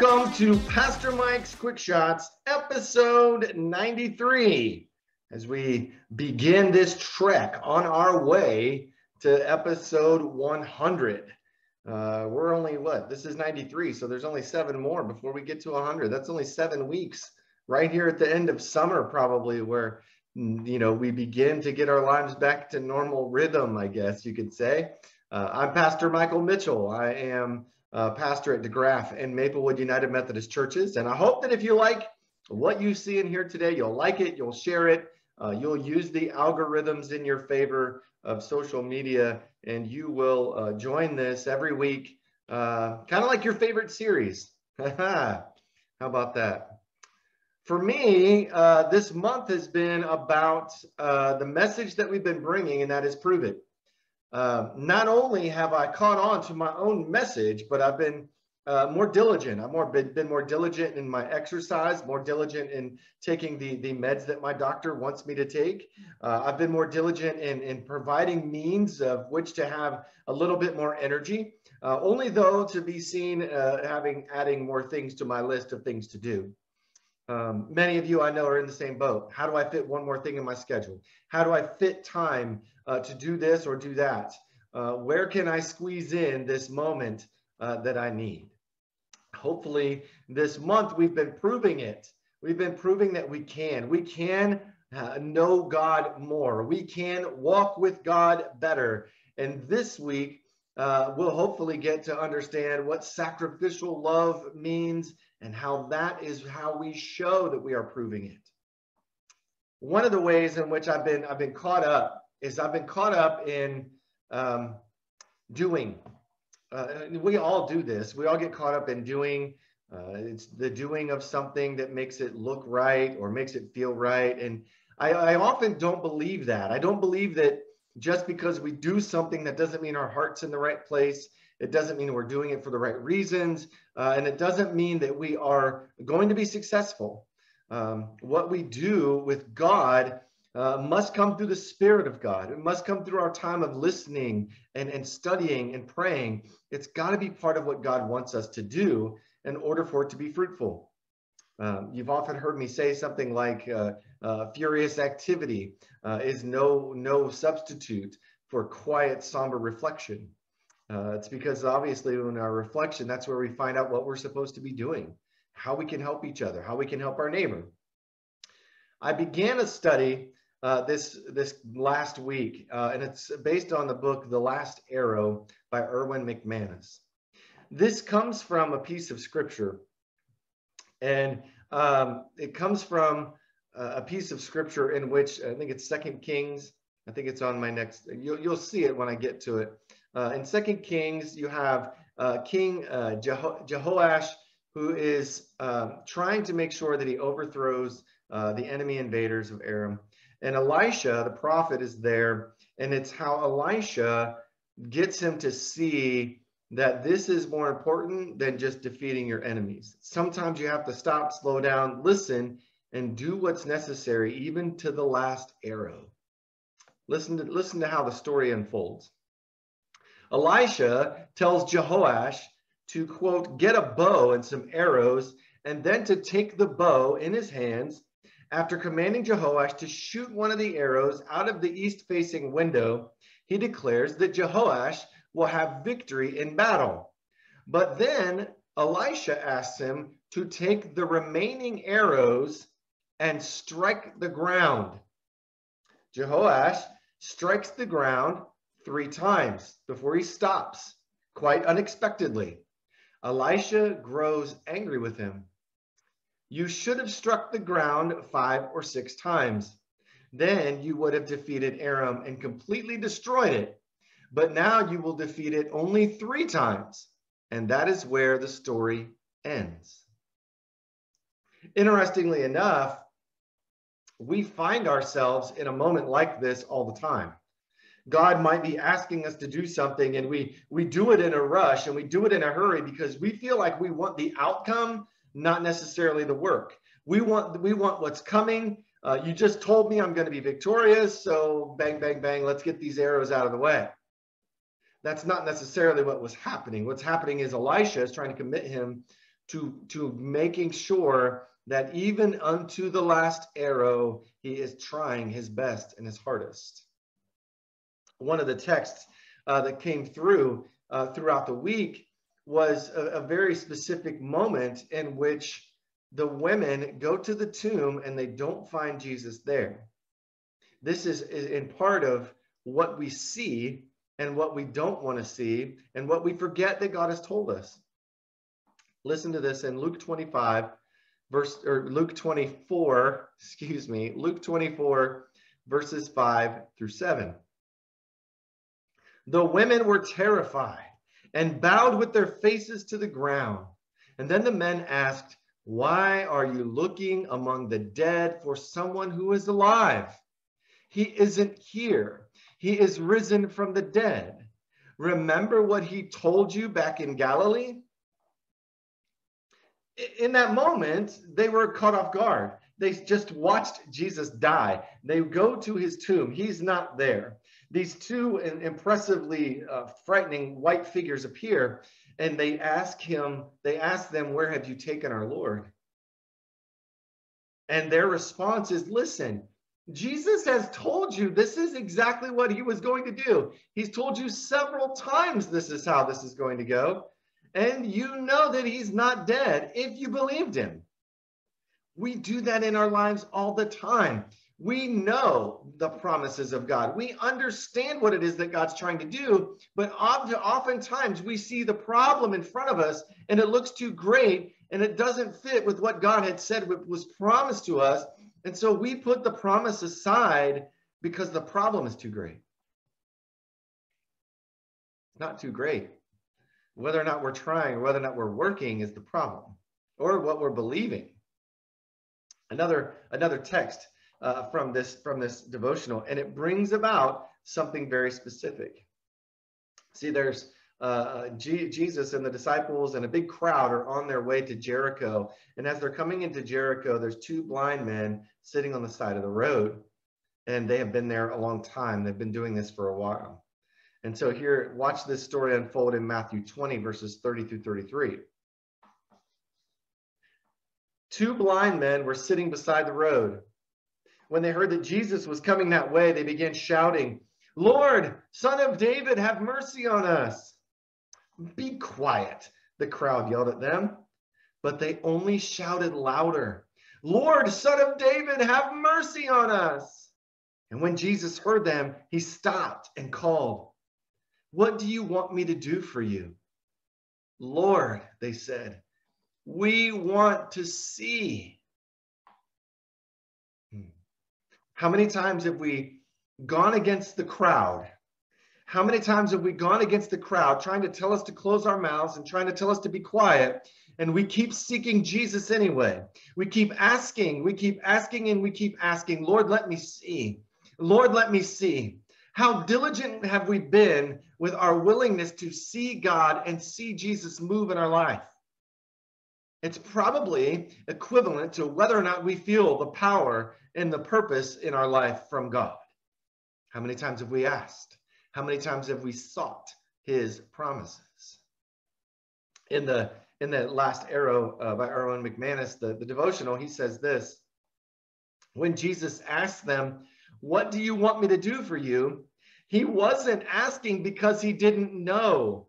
Welcome to Pastor Mike's Quick Shots, episode 93. As we begin this trek on our way to episode 100. Uh, we're only what? This is 93, so there's only seven more before we get to 100. That's only seven weeks right here at the end of summer, probably, where you know we begin to get our lives back to normal rhythm, I guess you could say. Uh, I'm Pastor Michael Mitchell. I am uh, pastor at DeGraff and Maplewood United Methodist Churches, and I hope that if you like what you see in here today, you'll like it, you'll share it, uh, you'll use the algorithms in your favor of social media and you will uh, join this every week, uh, kind of like your favorite series. How about that? For me, uh, this month has been about uh, the message that we've been bringing, and that is prove it. Uh, not only have I caught on to my own message, but I've been uh, more diligent. I've more been, been more diligent in my exercise, more diligent in taking the, the meds that my doctor wants me to take. Uh, I've been more diligent in, in providing means of which to have a little bit more energy, uh, only though to be seen uh, having adding more things to my list of things to do. Um, many of you I know are in the same boat. How do I fit one more thing in my schedule? How do I fit time uh, to do this or do that? Uh, where can I squeeze in this moment that I need? hopefully this month we've been proving it. We've been proving that we can. We can uh, know God more. We can walk with God better. And this week, uh, we'll hopefully get to understand what sacrificial love means and how that is how we show that we are proving it. One of the ways in which I've been I've been caught up is I've been caught up in um, doing uh, we all do this. We all get caught up in doing. Uh, it's the doing of something that makes it look right or makes it feel right. And I, I often don't believe that. I don't believe that just because we do something that doesn't mean our heart's in the right place. It doesn't mean we're doing it for the right reasons. Uh, and it doesn't mean that we are going to be successful. Um, what we do with God uh, must come through the Spirit of God. It must come through our time of listening and, and studying and praying. It's got to be part of what God wants us to do in order for it to be fruitful. Um, you've often heard me say something like uh, uh, furious activity uh, is no, no substitute for quiet, somber reflection. Uh, it's because obviously in our reflection, that's where we find out what we're supposed to be doing, how we can help each other, how we can help our neighbor. I began a study uh, this this last week, uh, and it's based on the book "The Last Arrow" by Erwin McManus. This comes from a piece of scripture, and um, it comes from a piece of scripture in which I think it's Second Kings. I think it's on my next. You'll you'll see it when I get to it. Uh, in Second Kings, you have uh, King uh, Jeho- Jehoash who is um, trying to make sure that he overthrows the enemy invaders of Aram. And Elisha, the prophet, is there. And it's how Elisha gets him to see that this is more important than just defeating your enemies. Sometimes you have to stop, slow down, listen, and do what's necessary, even to the last arrow. Listen to, listen to how the story unfolds. Elisha tells Jehoash to, quote, get a bow and some arrows, and then to take the bow in his hands after commanding Jehoash to shoot one of the arrows out of the east facing window, he declares that Jehoash will have victory in battle. But then Elisha asks him to take the remaining arrows and strike the ground. Jehoash strikes the ground three times before he stops, quite unexpectedly. Elisha grows angry with him. You should have struck the ground five or six times. Then you would have defeated Aram and completely destroyed it. But now you will defeat it only three times. And that is where the story ends. Interestingly enough, we find ourselves in a moment like this all the time. God might be asking us to do something and we we do it in a rush and we do it in a hurry because we feel like we want the outcome not necessarily the work. We want we want what's coming. Uh, you just told me I'm going to be victorious, so bang, bang, bang. Let's get these arrows out of the way. That's not necessarily what was happening. What's happening is Elisha is trying to commit him to, to making sure that even unto the last arrow, he is trying his best and his hardest. One of the texts uh, that came through uh, throughout the week was a, a very specific moment in which the women go to the tomb and they don't find Jesus there. This is, is in part of what we see and what we don't want to see and what we forget that God has told us. Listen to this in Luke 25, verse or Luke 24, excuse me, Luke 24, verses 5 through 7. The women were terrified and bowed with their faces to the ground. And then the men asked, Why are you looking among the dead for someone who is alive? He isn't here. He is risen from the dead. Remember what he told you back in Galilee? In that moment, they were caught off guard. They just watched Jesus die. They go to his tomb. He's not there these two impressively uh, frightening white figures appear and they ask him, they ask them, Where have you taken our Lord? And their response is, Listen, Jesus has told you this is exactly what he was going to do. He's told you several times this is how this is going to go. And you know that he's not dead if you believed him. We do that in our lives all the time. We know the promises of God. We understand what it is that God's trying to do, but oftentimes we see the problem in front of us and it looks too great and it doesn't fit with what God had said was promised to us. And so we put the promise aside because the problem is too great. Not too great. Whether or not we're trying or whether or not we're working is the problem or what we're believing. Another, another text uh, from this from this devotional, and it brings about something very specific. See, there's uh, G- Jesus and the disciples and a big crowd are on their way to Jericho, and as they're coming into Jericho, there's two blind men sitting on the side of the road, and they have been there a long time. They've been doing this for a while. And so here, watch this story unfold in Matthew 20, verses 30 through 33. Two blind men were sitting beside the road. When they heard that Jesus was coming that way, they began shouting, Lord, son of David, have mercy on us. Be quiet, the crowd yelled at them. But they only shouted louder, Lord, son of David, have mercy on us. And when Jesus heard them, he stopped and called, What do you want me to do for you? Lord, they said, we want to see. How many times have we gone against the crowd? How many times have we gone against the crowd trying to tell us to close our mouths and trying to tell us to be quiet? And we keep seeking Jesus anyway. We keep asking, we keep asking, and we keep asking, Lord, let me see. Lord, let me see. How diligent have we been with our willingness to see God and see Jesus move in our life? It's probably equivalent to whether or not we feel the power and the purpose in our life from God. How many times have we asked? How many times have we sought his promises? In the in the last arrow uh, by Erwin McManus, the, the devotional, he says this When Jesus asked them, What do you want me to do for you? He wasn't asking because he didn't know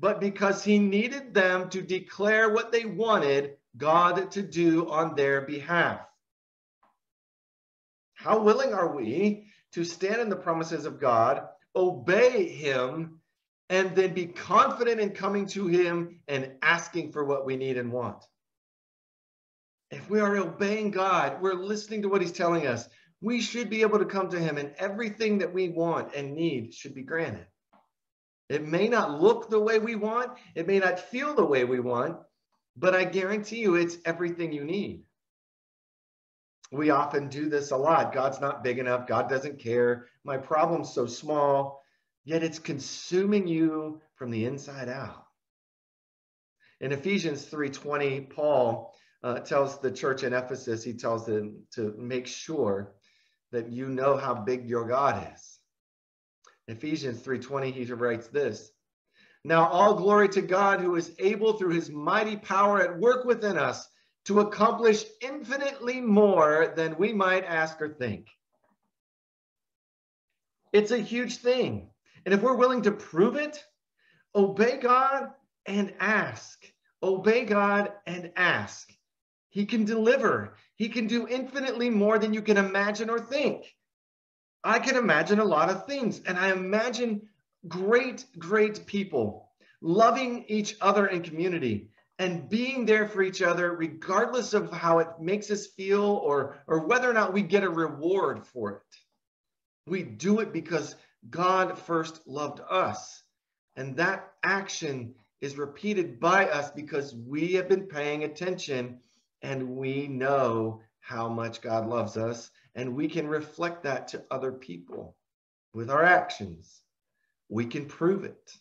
but because he needed them to declare what they wanted God to do on their behalf. How willing are we to stand in the promises of God, obey him, and then be confident in coming to him and asking for what we need and want? If we are obeying God, we're listening to what he's telling us, we should be able to come to him and everything that we want and need should be granted. It may not look the way we want, it may not feel the way we want, but I guarantee you it's everything you need. We often do this a lot. God's not big enough. God doesn't care. My problem's so small, yet it's consuming you from the inside out. In Ephesians 3:20, Paul uh, tells the church in Ephesus, he tells them to make sure that you know how big your God is. Ephesians 3:20 he writes this. Now, all glory to God who is able through his mighty power at work within us to accomplish infinitely more than we might ask or think. It's a huge thing. And if we're willing to prove it, obey God and ask. Obey God and ask. He can deliver. He can do infinitely more than you can imagine or think. I can imagine a lot of things, and I imagine great, great people loving each other in community and being there for each other, regardless of how it makes us feel or, or whether or not we get a reward for it. We do it because God first loved us. And that action is repeated by us because we have been paying attention and we know how much God loves us. And we can reflect that to other people with our actions. We can prove it.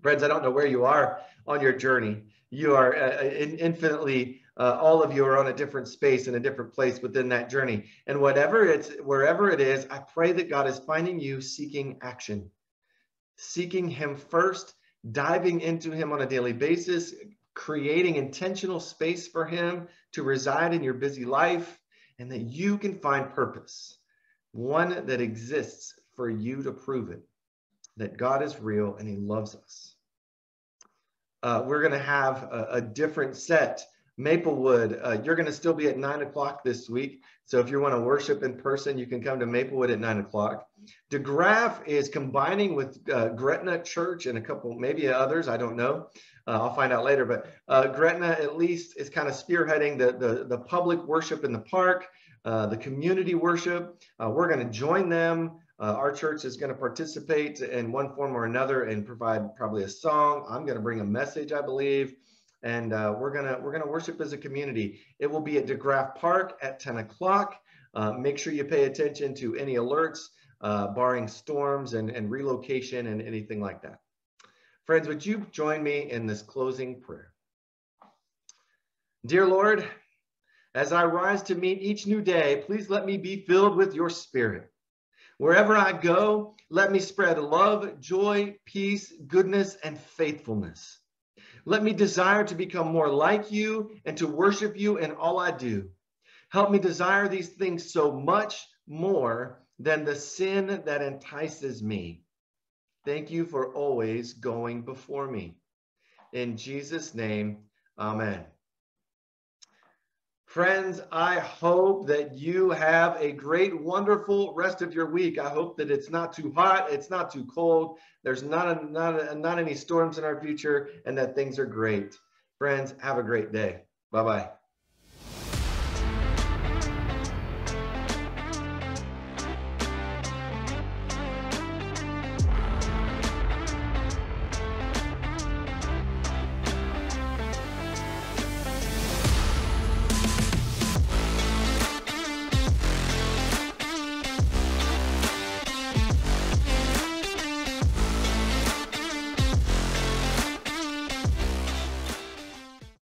Friends, I don't know where you are on your journey. You are uh, uh infinitely uh, all of you are on a different space and a different place within that journey. And whatever it's, wherever it is, I pray that God is finding you seeking action, seeking Him first, diving into Him on a daily basis, creating intentional space for Him to reside in your busy life, and that you can find purpose, one that exists for you to prove it, that God is real and He loves us. Uh, we're going to have a, a different set Maplewood, uh, you're going to still be at nine o'clock this week. So if you want to worship in person, you can come to Maplewood at nine o'clock. DeGraff is combining with uh, Gretna Church and a couple, maybe others, I don't know. Uh, I'll find out later. But uh, Gretna, at least, is kind of spearheading the, the, the public worship in the park, uh, the community worship. Uh, we're going to join them. Uh, our church is going to participate in one form or another and provide probably a song. I'm going to bring a message, I believe and uh, we're gonna we're gonna worship as a community. It will be at DeGraff Park at 10 o'clock. Make sure you pay attention to any alerts, barring storms and, and relocation and anything like that. Friends, would you join me in this closing prayer? Dear Lord, as I rise to meet each new day, please let me be filled with your spirit. Wherever I go, let me spread love, joy, peace, goodness, and faithfulness. Let me desire to become more like you and to worship you in all I do. Help me desire these things so much more than the sin that entices me. Thank you for always going before me. In Jesus' name, amen. Friends, I hope that you have a great, wonderful rest of your week. I hope that it's not too hot, it's not too cold, there's not, a, not, a, not any storms in our future, and that things are great. Friends, have a great day. Bye bye.